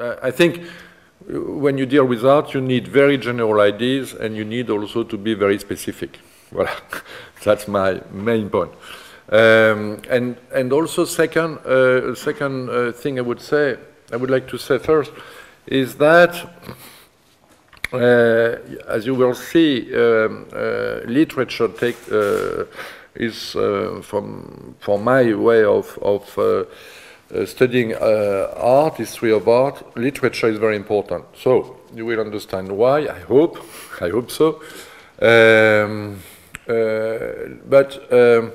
I think when you deal with art, you need very general ideas and you need also to be very specific. Well, that's my main point. Um, and, and also second, uh, second uh, thing I would say, I would like to say first, is that, uh, as you will see, um, uh, literature take, uh, is, uh, from, for my way of, of uh, studying uh, art, history of art, literature is very important. So you will understand why, I hope, I hope so. Um, uh, but um,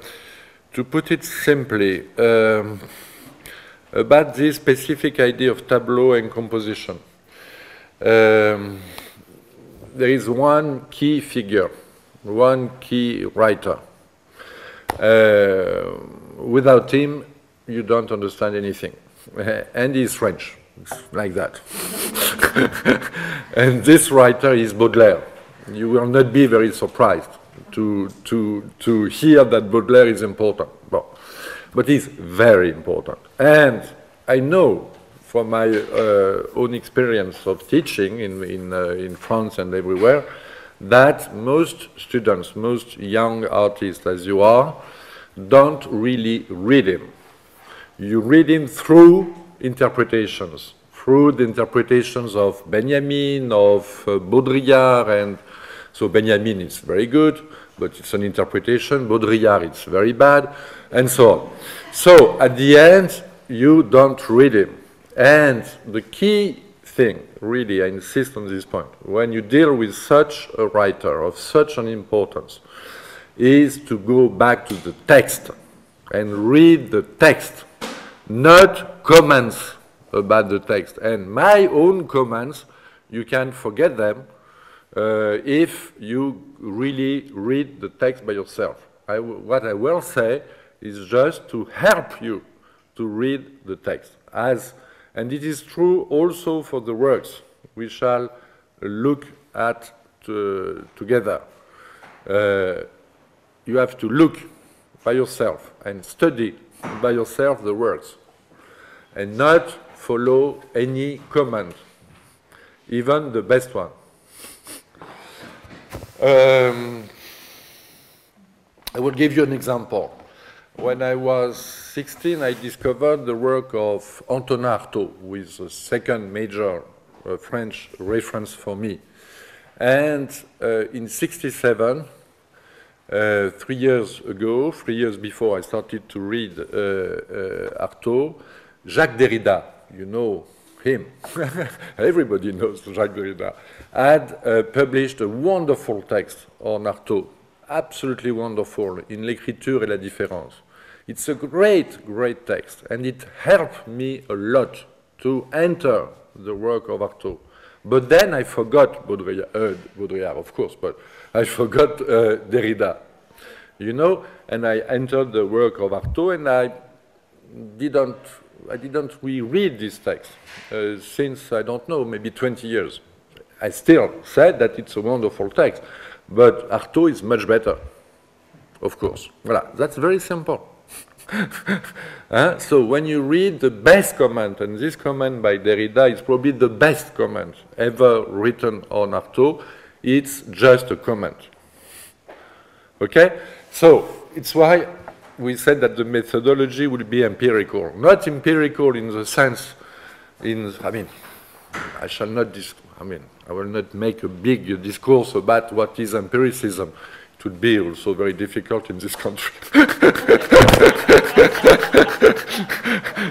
to put it simply, um, about this specific idea of tableau and composition, um, there is one key figure, one key writer. Uh, without him, you don't understand anything. and he's French, like that. and this writer is Baudelaire. You will not be very surprised to, to, to hear that Baudelaire is important. Well, but he's very important. And I know from my uh, own experience of teaching in, in, uh, in France and everywhere that most students, most young artists as you are, don't really read him you read him through interpretations, through the interpretations of Benjamin, of uh, Baudrillard, and so Benjamin is very good, but it's an interpretation. Baudrillard, it's very bad, and so on. So at the end, you don't read him. And the key thing, really, I insist on this point, when you deal with such a writer of such an importance, is to go back to the text and read the text not comments about the text. And my own comments, you can forget them uh, if you really read the text by yourself. what I will say is just to help you to read the text. As, and it is true also for the works we shall look at to, together. Uh, you have to look by yourself and study by yourself the words and not follow any command, even the best one. Um, I will give you an example. When I was 16, I discovered the work of Antonin Artaud, who is the second major uh, French reference for me. And uh, in 67, uh, three years ago, three years before I started to read uh, uh, Artaud, Jacques Derrida, you know him, everybody knows Jacques Derrida, had uh, published a wonderful text on Artaud, absolutely wonderful, in L'écriture et la différence. It's a great, great text, and it helped me a lot to enter the work of Artaud. But then I forgot Baudrillard, uh, Baudrillard of course, but I forgot uh, Derrida, you know, and I entered the work of Artaud and I didn't, I didn't reread this text uh, since, I don't know, maybe 20 years. I still said that it's a wonderful text, but Artaud is much better, of course. Voilà, that's very simple. so when you read the best comment, and this comment by Derrida is probably the best comment ever written on Artaud, it's just a comment. Okay? So it's why we said that the methodology will be empirical. Not empirical in the sense, in, I mean, I shall not, I mean, I will not make a big discourse about what is empiricism. It would be also very difficult in this country.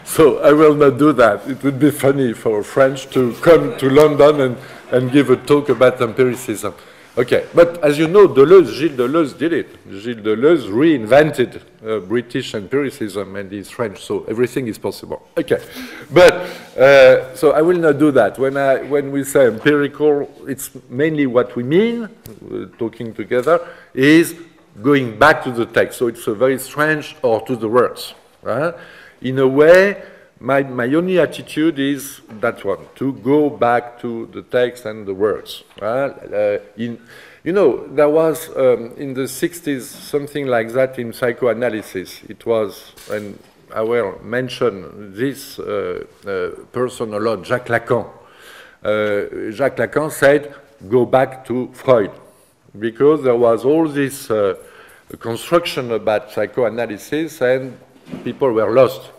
so I will not do that. It would be funny for a French to come to London and and give a talk about empiricism. Okay, but as you know, Deleuze, Gilles Deleuze did it. Gilles Deleuze reinvented uh, British empiricism and he's French, so everything is possible. Okay, but uh, so I will not do that. When, I, when we say empirical, it's mainly what we mean, uh, talking together, is going back to the text. So it's a very strange, or to the words. Right? In a way, my, my only attitude is that one, to go back to the text and the words. Uh, in, you know, there was um, in the 60s something like that in psychoanalysis. It was, and I will mention this uh, uh, person a lot, Jacques Lacan. Uh, Jacques Lacan said, go back to Freud, because there was all this uh, construction about psychoanalysis and people were lost.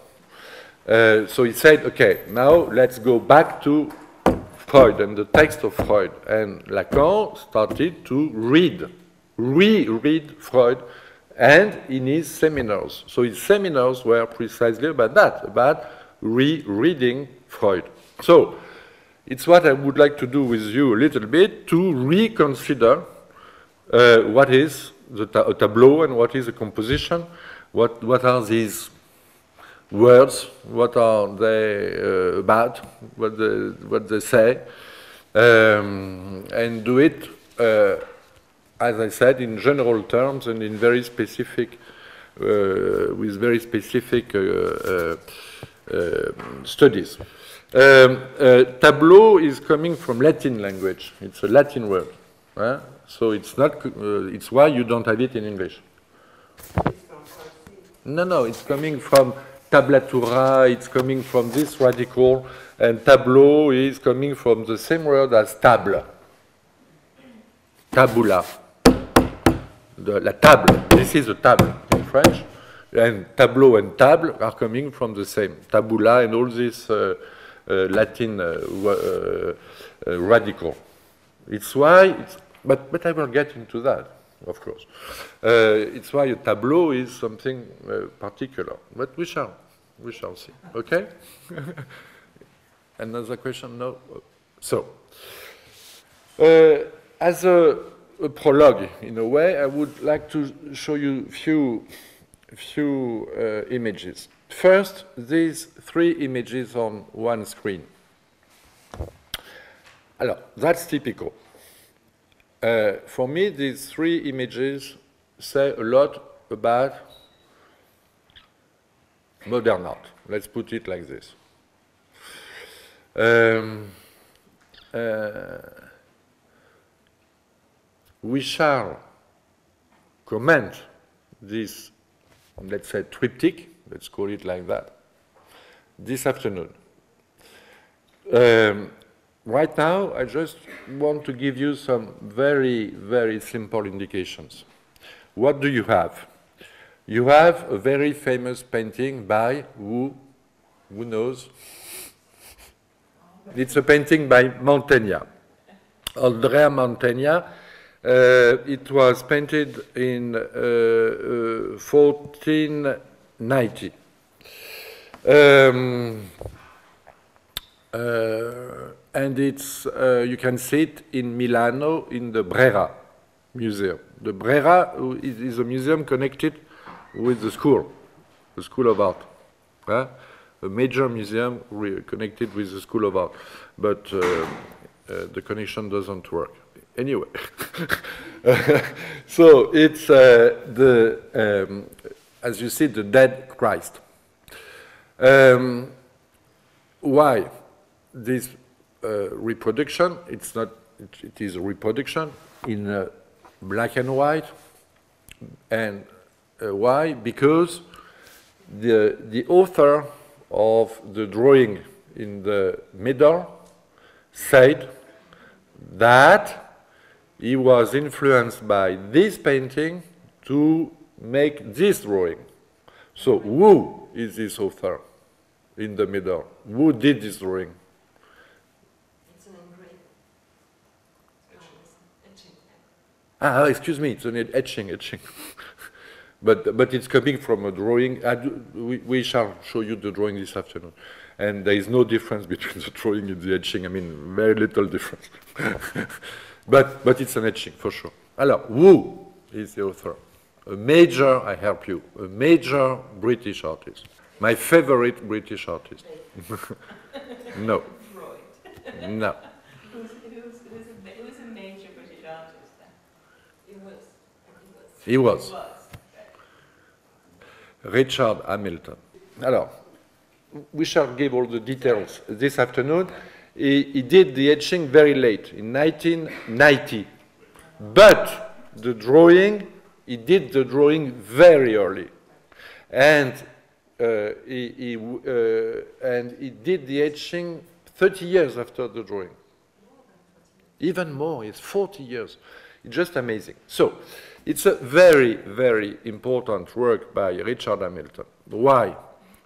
Uh, so he said, okay, now let's go back to Freud and the text of Freud. And Lacan started to read, reread Freud, and in his seminars. So his seminars were precisely about that, about rereading Freud. So it's what I would like to do with you a little bit to reconsider uh, what is the ta a tableau and what is a composition, what, what are these words, what are they uh, about, what they, what they say, um, and do it, uh, as I said, in general terms and in very specific, uh, with very specific uh, uh, uh, studies. Um, tableau is coming from Latin language. It's a Latin word. So it's not, it's why you don't have it in English. No, no, it's coming from tablatura, it's coming from this radical, and tableau is coming from the same word as table. Tabula. The, la table. This is a table in French. And tableau and table are coming from the same. Tabula and all this uh, uh, Latin uh, uh, uh radical. It's why, it's, but, but I will get into that of course. Uh, it's why a tableau is something uh, particular, but we shall, we shall see. Okay? Another question? No? So, uh, as a, a, prologue, in a way, I would like to show you a few, few uh, images. First, these three images on one screen. Alors, that's typical. Uh, for me, these three images say a lot about modern art. Let's put it like this. Um, uh, we shall comment this, let's say, triptych, let's call it like that, this afternoon. Um, right now, I just want to give you some very, very simple indications. What do you have? You have a very famous painting by who? Who knows? It's a painting by Mantegna, Andrea Mantegna. Uh, it was painted in uh, uh, 1490. Um, uh, and it's, uh, you can see it in Milano in the Brera Museum. The Brera is, a museum connected with the school, the School of Art. a major museum connected with the School of Art, but uh, uh, the connection doesn't work. Anyway, so it's uh, the, um, as you see, the dead Christ. Um, why? This uh, reproduction. It's not, it, it is a reproduction in uh, black and white. And uh, why? Because the, the author of the drawing in the middle said that he was influenced by this painting to make this drawing. So who is this author in the middle? Who did this drawing? Ah, excuse me, it's an etching, etching. but, but it's coming from a drawing. Do, we, we shall show you the drawing this afternoon. And there is no difference between the drawing and the etching. I mean, very little difference. but, but it's an etching, for sure. Alors, who is the author? A major, I help you, a major British artist. My favorite British artist. no. No. He was. Richard Hamilton. Alors, we shall give all the details this afternoon. He, he, did the etching very late, in 1990. But the drawing, he did the drawing very early. And uh, he, he uh, and he did the etching 30 years after the drawing. Even more, it's 40 years. It's just amazing. So, it's a very, very important work by Richard Hamilton. Why?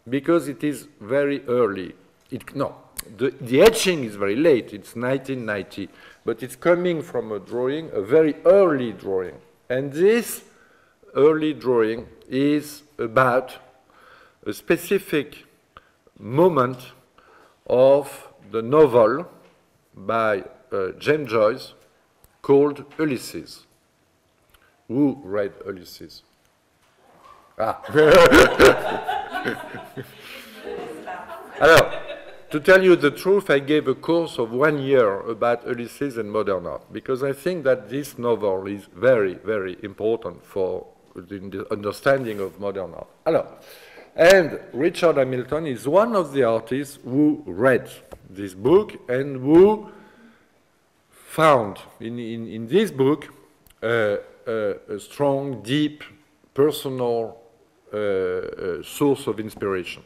Because it is very early. It, no, the, the etching is very late. It's 1990, but it's coming from a drawing, a very early drawing. And this early drawing is about a specific moment of the novel by uh, James Joyce called Ulysses. Who read Ulysses? Ah. Alors, to tell you the truth, I gave a course of one year about Ulysses and modern art because I think that this novel is very, very important for the understanding of modern art. Alors, and Richard Hamilton is one of the artists who read this book and who found in, in, in this book uh, a strong, deep, personal uh, uh source of inspiration.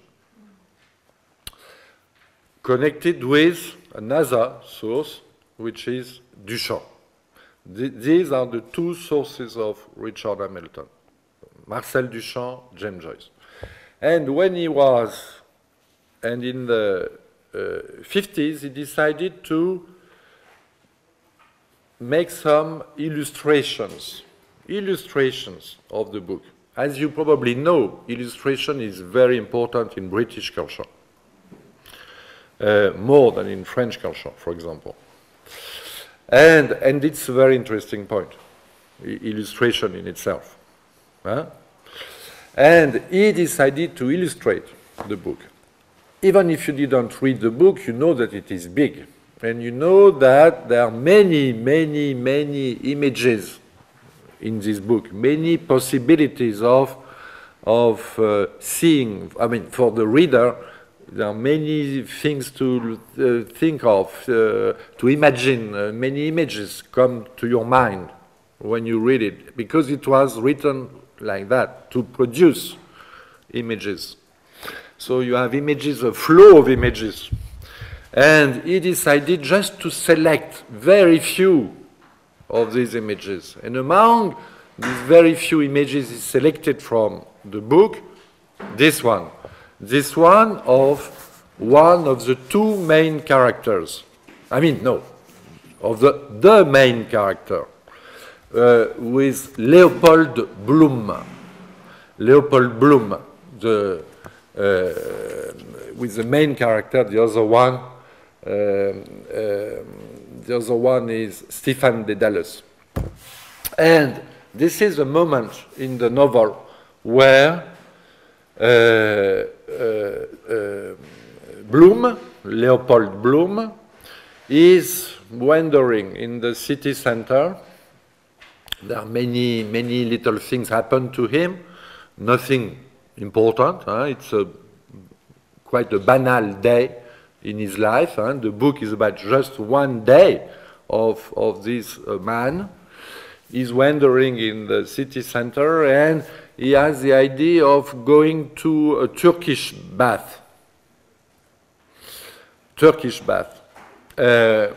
Connected with another source, which is Duchamp. Th these are the two sources of Richard Hamilton Marcel Duchamp, James Joyce. And when he was, and in the uh, 50s, he decided to make some illustrations, illustrations of the book. As you probably know, illustration is very important in British culture, uh, more than in French culture, for example. And, and it's a very interesting point, illustration in itself. Huh? And he decided to illustrate the book. Even if you didn't read the book, you know that it is big. And you know that there are many, many, many images in this book, many possibilities of, of uh, seeing. I mean, for the reader, there are many things to uh, think of, uh, to imagine. Uh, many images come to your mind when you read it, because it was written like that to produce images. So you have images, a flow of images. And he decided just to select very few of these images. And among these very few images he selected from the book, this one. This one of one of the two main characters. I mean, no, of the, the main character uh, with Leopold Bloom. Leopold Bloom, the, uh, with the main character, the other one, uh, the other one is Stefan Dedalus. And this is a moment in the novel where uh, uh, uh, Bloom, Leopold Bloom, is wandering in the city center there are many, many little things happen to him, nothing important. Huh? It's a, quite a banal day in his life. And The book is about just one day of, of this uh, man. He's wandering in the city center and he has the idea of going to a Turkish bath. Turkish bath. Uh,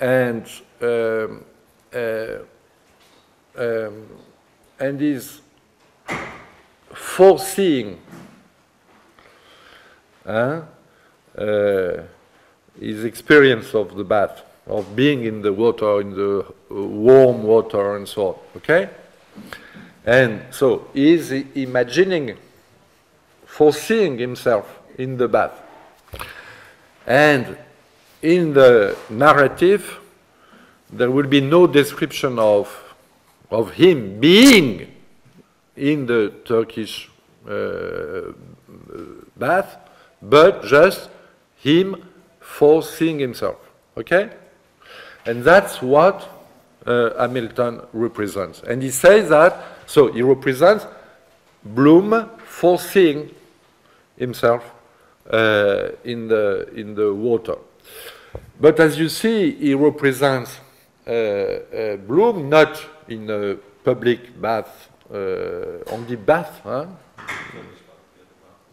and um, uh, um, and is foreseeing uh, uh, his experience of the bath, of being in the water, in the warm water, and so on. Okay? And so he is imagining, foreseeing himself in the bath. And in the narrative, there will be no description of of him being in the Turkish uh, bath, but just him forcing himself. Okay? And that's what uh, Hamilton represents. And he says that, so he represents Bloom forcing himself uh, in, the, in the water. But as you see, he represents uh, uh Bloom not in a public bath, uh, on dit bath, hein?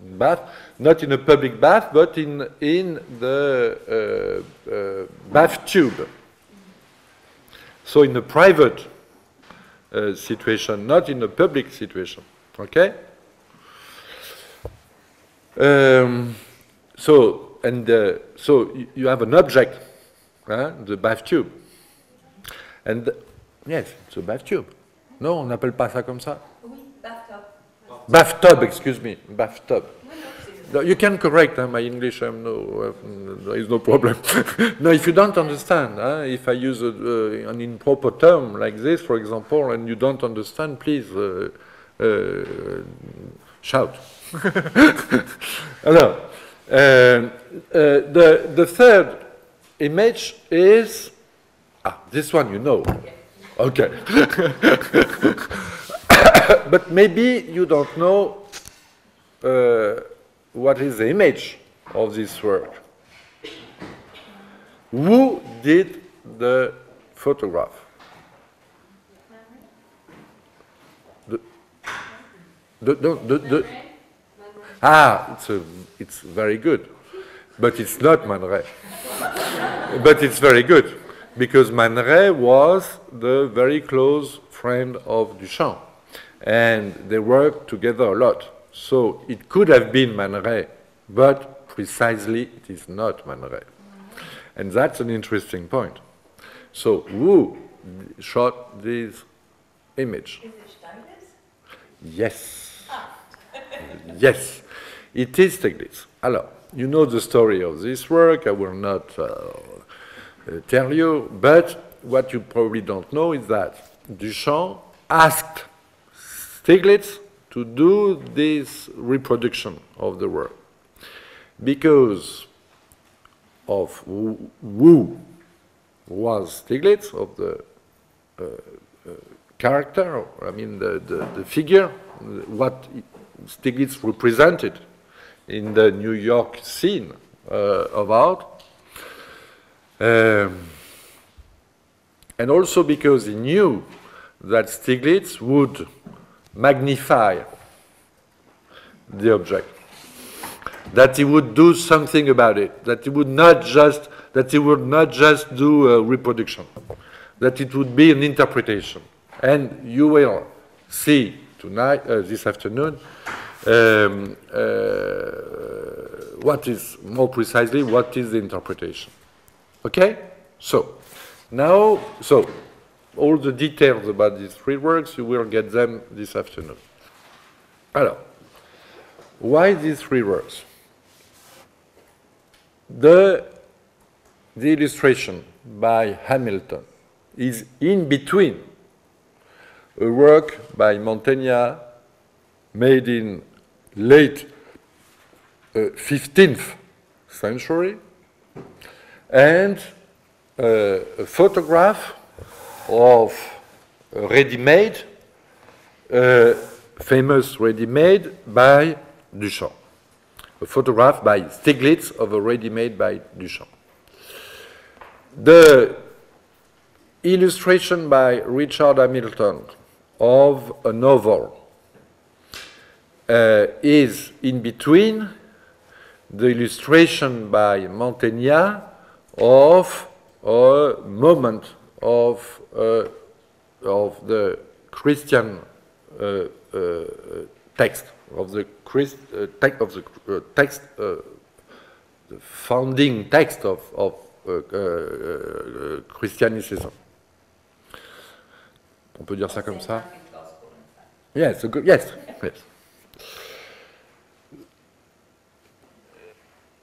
Bath, not in a public bath, but in, in the uh, uh, bath tube. So in a private uh, situation, not in a public situation. Okay? Um, so, and uh, so you have an object, the bath tube. And yes, it's a bath tube. Non, on n'appelle pas ça comme ça. Bathtub. Excuse me, bathtub. No, you can correct uh, my English. I'm no, uh, there is no problem. no, if you don't understand, uh, if I use a, uh, an improper term like this, for example, and you don't understand, please uh, uh, shout. Alors, the the third image is ah, this one you know. Okay. but maybe you don't know uh, what is the image of this work. Who did the photograph? The, the, the, the, ah, it's, a, it's very good, but it's not Man Ray. but it's very good because Man Ray was the very close friend of Duchamp, and they worked together a lot. So it could have been Man Ray, but precisely it is not Man Ray. And that's an interesting point. So who shot this image? Is it Stieglitz? Yes. yes, it is Stieglitz. Alors, you know the story of this work. I will not uh, uh, tell you, but what you probably don't know is that Duchamp asked Stieglitz to do this reproduction of the work because of who was Stieglitz, of the uh, uh, character, I mean the, the, the figure, what Stieglitz represented in the New York scene uh, of art. Um, and also because he knew that Stieglitz would magnify the object, that he would do something about it, that he would not just that he would not just do a reproduction, that it would be an interpretation. And you will see tonight, uh, this afternoon, um, uh, what is more precisely what is the interpretation. Okay? So now, so all the details about these three works, you will get them this afternoon. Alors, why these three works? The, the illustration by Hamilton is in between a work by Mantegna made in late uh, 15th century and uh, a photograph of ready-made, uh, famous ready-made by Duchamp. A photograph by Stieglitz of a ready-made by Duchamp. The illustration by Richard Hamilton of a novel uh, is in between the illustration by Mantegna of a moment of, uh, of the Christian uh, uh, text, of the Christ, text, of the text, the founding text of, of Christianicism. On peut dire ça comme ça? Yes, yes, yes.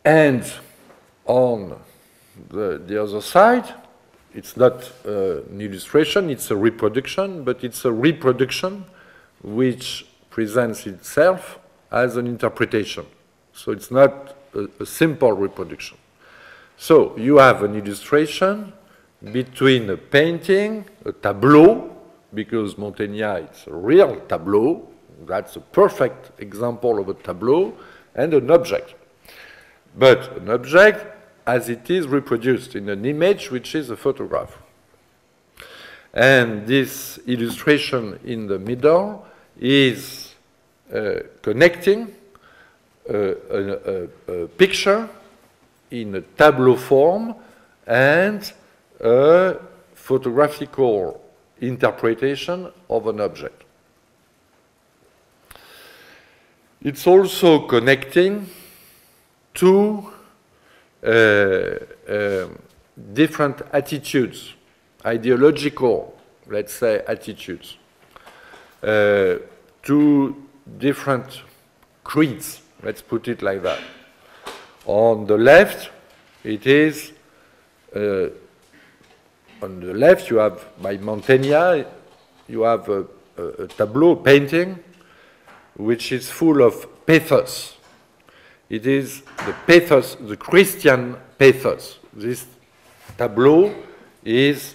And on the, the other side, it's not uh, an illustration, it's a reproduction, but it's a reproduction which presents itself as an interpretation. So it's not a, a simple reproduction. So you have an illustration between a painting, a tableau, because Mantegna it's a real tableau, that's a perfect example of a tableau, and an object. But an object as it is reproduced in an image which is a photograph. And this illustration in the middle is uh, connecting a, a, a picture in a tableau form and a photographical interpretation of an object. It's also connecting two uh, uh, different attitudes, ideological, let's say, attitudes, uh, two different creeds, let's put it like that. On the left, it is, uh, on the left, you have by Mantegna, you have a, a, a tableau, painting, which is full of pathos. It is the pathos, the Christian pathos. This tableau is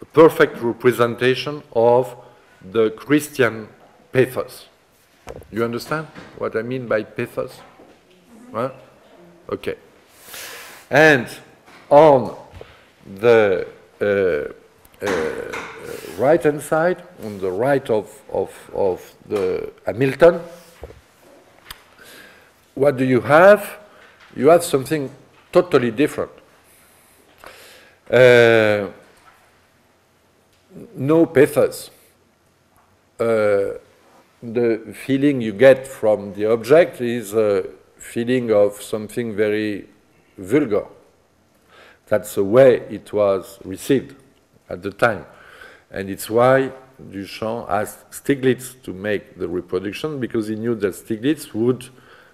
a perfect representation of the Christian pathos. You understand what I mean by pathos? Huh? Okay. And on the uh, uh, right hand side, on the right of, of, of the Hamilton, what do you have? You have something totally different. Uh, no pathos. Uh, the feeling you get from the object is a feeling of something very vulgar. That's the way it was received at the time. And it's why Duchamp asked Stieglitz to make the reproduction because he knew that Stieglitz would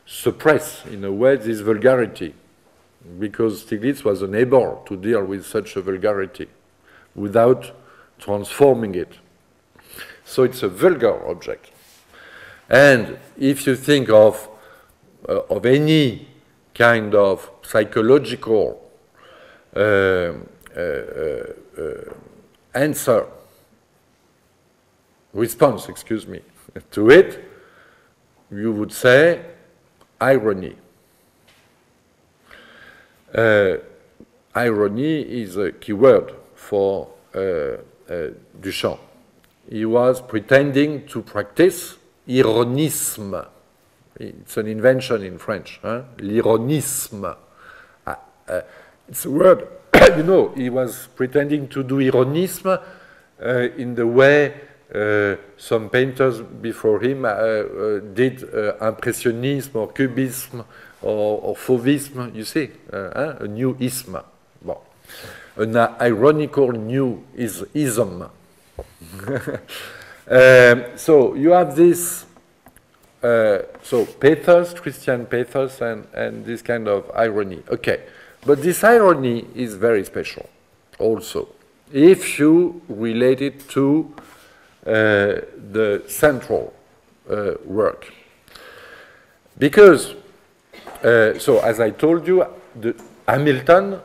suppress, in a way, this vulgarity because Stieglitz was unable to deal with such a vulgarity without transforming it. So it's a vulgar object. And if you think of, uh, of any kind of psychological uh, uh, uh, uh answer, response, excuse me, to it, you would say irony. Uh, irony is a key word for Duchamp. He was pretending to practice ironisme. It's an invention in French, huh? l'ironisme. Uh, uh, it's a word, you know, he was pretending to do ironisme uh, in the way uh, some painters before him uh, uh, did impressionism or cubism or, or fauvisme, you see, huh? a new ism. Bon. An ironical new is ism. Um, so you have this, uh, so pathos, Christian pathos, and, and this kind of irony. Okay, but this irony is very special also if you relate it to uh, the central uh, work. Because, uh, so as I told you, the Hamilton,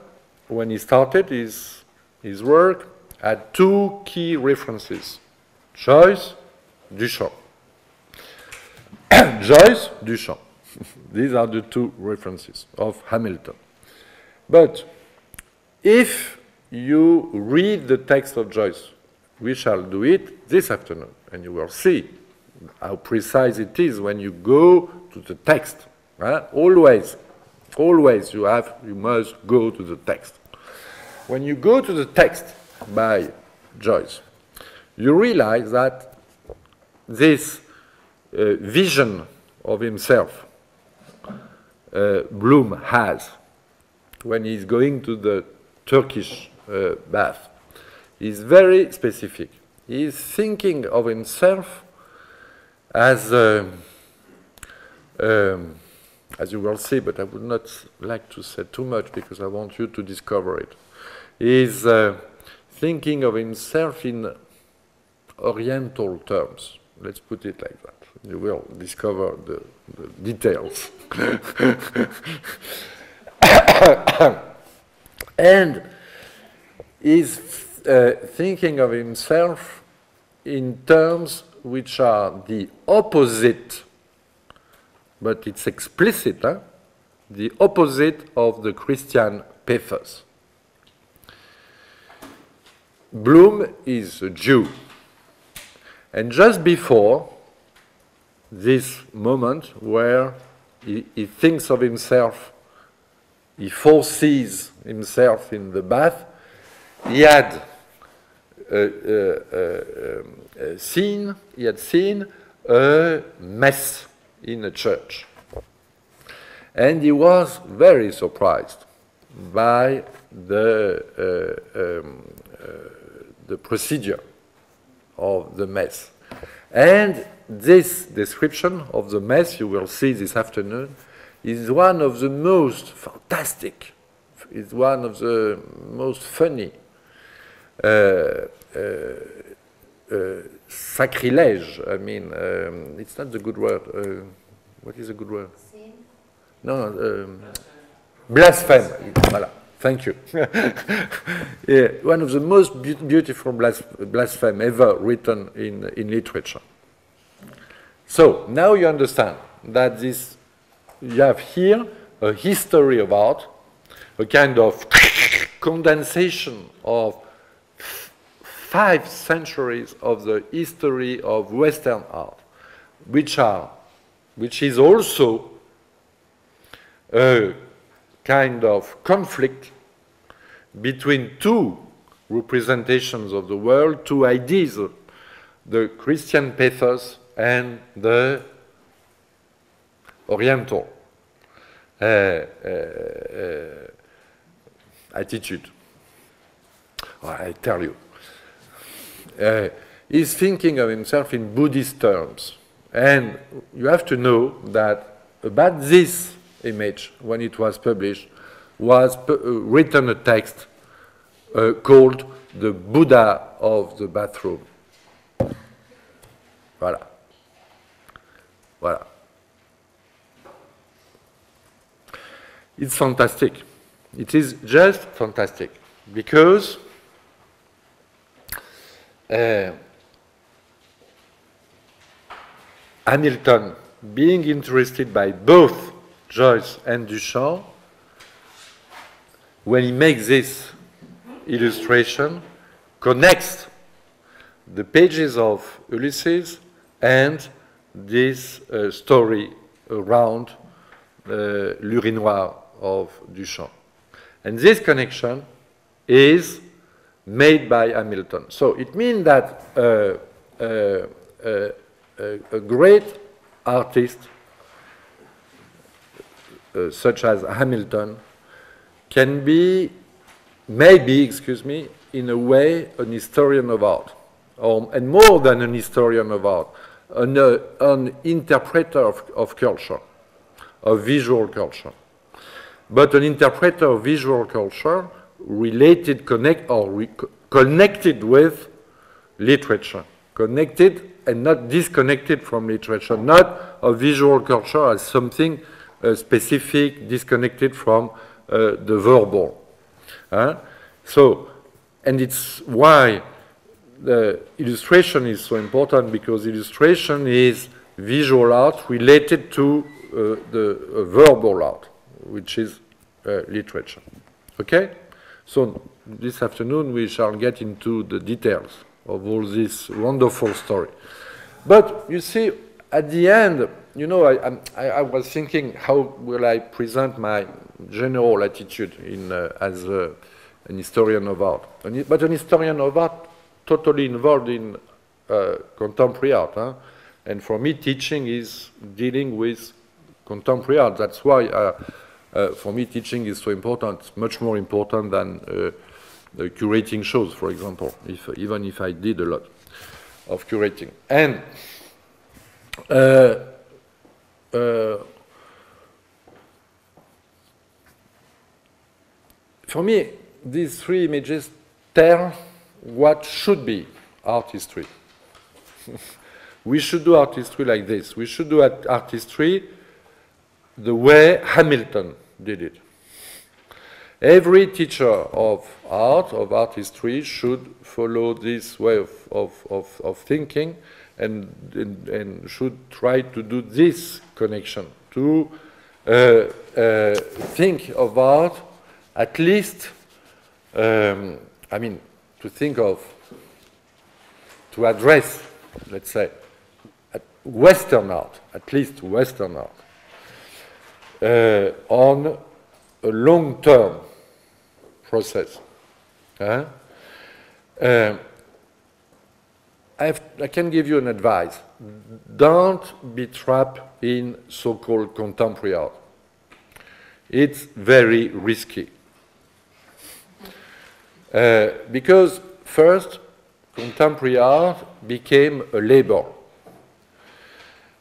when he started his, his work, had two key references. Joyce, Duchamp. Joyce, Duchamp. These are the two references of Hamilton. But if you read the text of Joyce, we shall do it this afternoon, and you will see how precise it is when you go to the text. Always, always you have, you must go to the text. When you go to the text by Joyce, you realize that this uh, vision of himself uh, Bloom has when he's going to the Turkish uh, bath is very specific. He's thinking of himself as, uh, um, as you will see, but I would not like to say too much because I want you to discover it. He's uh, thinking of himself in oriental terms. Let's put it like that. You will discover the, the details. and is uh, thinking of himself in terms which are the opposite, but it's explicit, huh? the opposite of the Christian pathos. Bloom is a Jew. And just before this moment where he, he thinks of himself, he foresees himself in the bath. He had seen, he had seen a mess in a church. And he was very surprised by the, uh, um, uh, the procedure of the mess. And this description of the mess you will see this afternoon is one of the most fantastic, is one of the most funny uh, uh, uh, sacrilege. I mean, um, it's not the good word. Uh, what is a good word? Sin? No, um, blaspheme. Voilà. Thank you. yeah, one of the most be beautiful blas ever written in, in literature. So now you understand that this you have here a history of art, a kind of condensation of five centuries of the history of Western art, which are, which is also a kind of conflict between two representations of the world, two ideas, the Christian pathos and the Oriental uh, uh, uh, attitude. I tell you, uh, he's thinking of himself in Buddhist terms. And you have to know that about this image, when it was published, was uh, written a text uh, called the Buddha of the bathroom. Voilà. Voilà. It's fantastic. It is just fantastic because uh, Hamilton, being interested by both Joyce and Duchamp, when he makes this illustration, connects the pages of Ulysses and this uh, story around uh, l'urinoir of Duchamp. And this connection is made by Hamilton. So it means that uh, uh, uh, a great artist uh, such as Hamilton can be, maybe, excuse me, in a way, an historian of art, or, and more than an historian of art, an, uh, an interpreter of, of culture, of visual culture. But an interpreter of visual culture related, connect, or re connected with literature, connected and not disconnected from literature, not a visual culture as something uh, specific, disconnected from uh, the verbal. So, and it's why the illustration is so important because illustration is visual art related to uh, the uh, verbal art, which is uh, literature. Okay? So this afternoon we shall get into the details of all this wonderful story. But you see, at the end, you know, I, I, I was thinking, how will I present my general attitude in, uh, as uh, an historian of art? But an historian of art totally involved in uh, contemporary art. Huh? And for me, teaching is dealing with contemporary art. That's why, uh, uh, for me, teaching is so important, much more important than uh, curating shows, for example, if, even if I did a lot of curating. And uh, uh, for me, these three images tell what should be art history. we should do art history like this. We should do art history the way Hamilton did it. Every teacher of art, of art history, should follow this way of, of, of, of thinking and, and, and, should try to do this connection, to uh, uh, think of art at least, um, I mean, to think of, to address, let's say, Western art, at least Western art. Uh, on a long-term process. Uh, I can give you an advice. Don't be trapped in so-called contemporary art. It's very risky. Uh, because first, contemporary art became a label.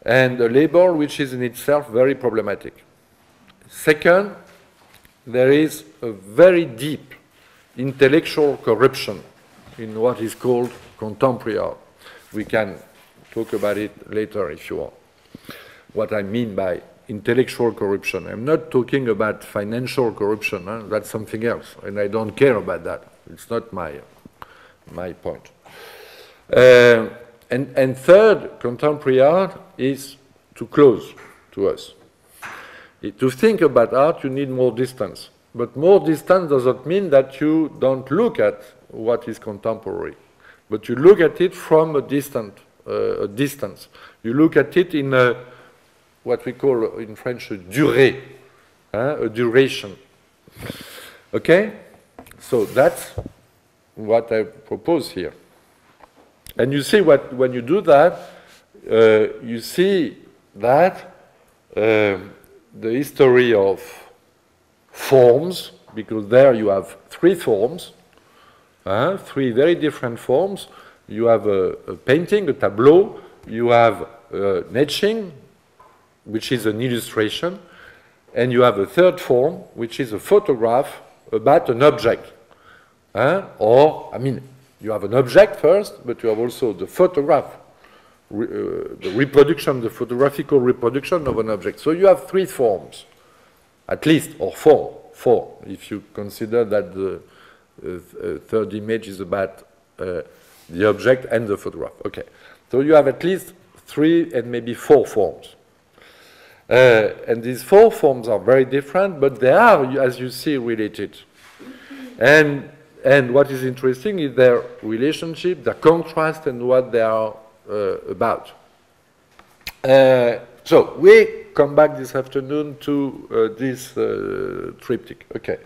And a label which is in itself very problematic. Second, there is a very deep intellectual corruption in what is called contemporary art. We can talk about it later if you want. What I mean by intellectual corruption. I'm not talking about financial corruption. Huh? That's something else, and I don't care about that. It's not my, my point. Uh, and, and third, contemporary art is too close to us. To think about art, you need more distance. But more distance doesn't mean that you don't look at what is contemporary, but you look at it from a distant uh, a distance. You look at it in a, what we call in French a durée, a duration. Okay? So that's what I propose here. And you see what when you do that, uh, you see that uh, the history of forms, because there you have three forms, uh, three very different forms. You have a, a painting, a tableau, you have uh, an etching, which is an illustration, and you have a third form, which is a photograph about an object. Uh, or, I mean, you have an object first, but you have also the photograph, uh, the reproduction, the photographical reproduction of an object. So you have three forms, at least, or four, four, if you consider that the uh, third image is about uh, the object and the photograph. Okay, so you have at least three and maybe four forms. Uh, and these four forms are very different, but they are, as you see, related. And, and what is interesting is their relationship, their contrast, and what they are uh, about. Uh, so we come back this afternoon to uh, this uh, triptych. Okay.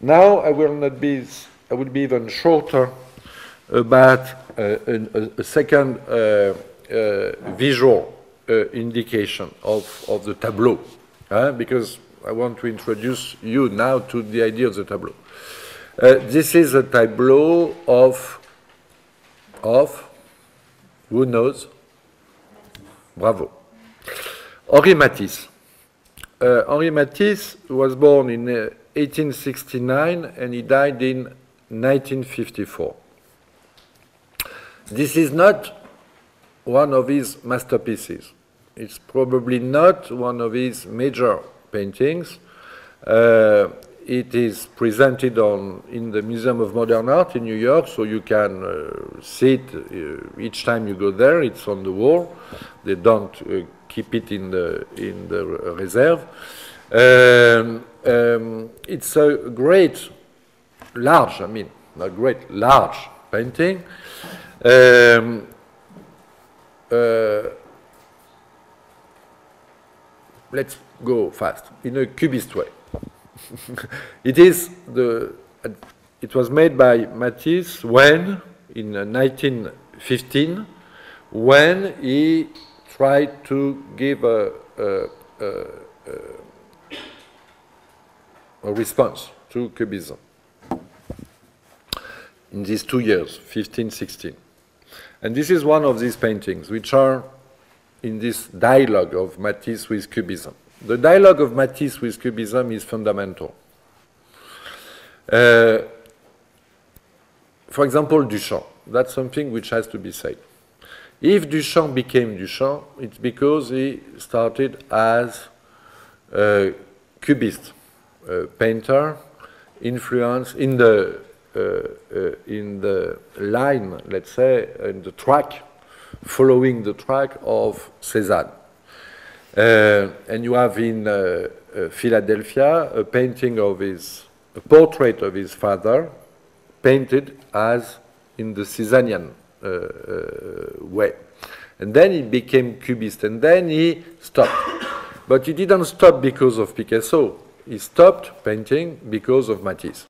Now I will not be, I will be even shorter about uh, a, a, second uh, uh, visual indication of, of the tableau, because I want to introduce you now to the idea of the tableau. this is a tableau of, of, who knows? Bravo. Henri Matisse. Uh, Henri Matisse was born in uh, 1869 and he died in 1954. This is not one of his masterpieces. It's probably not one of his major paintings. Uh, it is presented on, in the Museum of Modern Art in New York, so you can uh, see it uh, each time you go there. It's on the wall. They don't uh, keep it in the, in the reserve. Um, um, it's a great, large, I mean, a great, large painting. Um, uh, let's go fast in a cubist way. It is the. Uh, it was made by Matisse when, in 1915, when he tried to give a, a, a, a response to Cubism in these two years, 15, 16. And this is one of these paintings, which are in this dialogue of Matisse with Cubism. The dialogue of Matisse with Cubism is fundamental. Uh, for example, Duchamp. That's something which has to be said. If Duchamp became Duchamp, it's because he started as a cubist a painter, influenced in the uh, uh, in the line, let's say, in the track, following the track of Cézanne. Uh, and you have in uh, uh, Philadelphia a painting of his, a portrait of his father, painted as in the Cézannian uh, way. And then he became cubist, and then he stopped. But he didn't stop because of Picasso. He stopped painting because of Matisse.